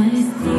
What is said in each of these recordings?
I see.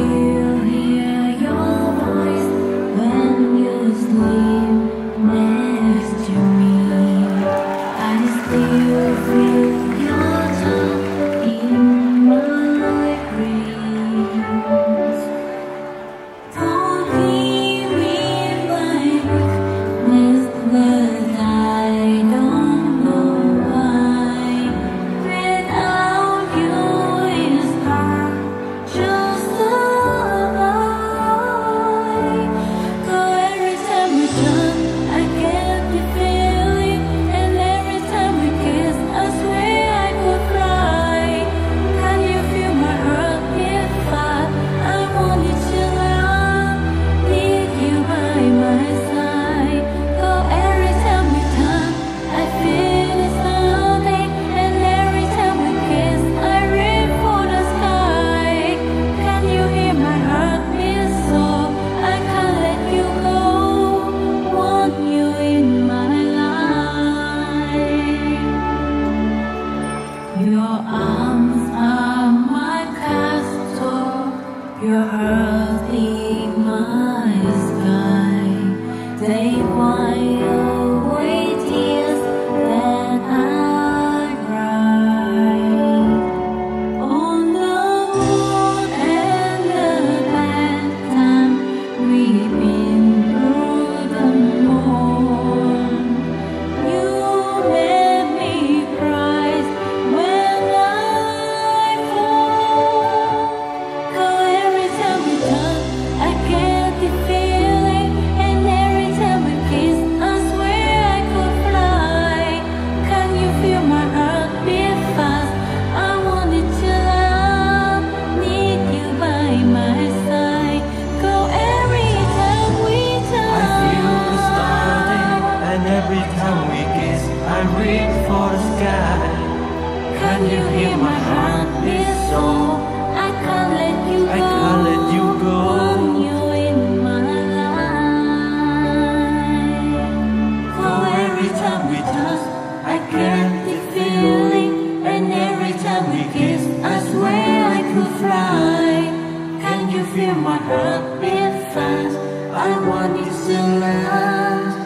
Your earth be my sky, take my Can you hear my heartbeat so? I can't let you go. You in my life. For every time we touch, I get the feeling, and every time we kiss, I swear I could fly. Can you feel my fast? I want you to last.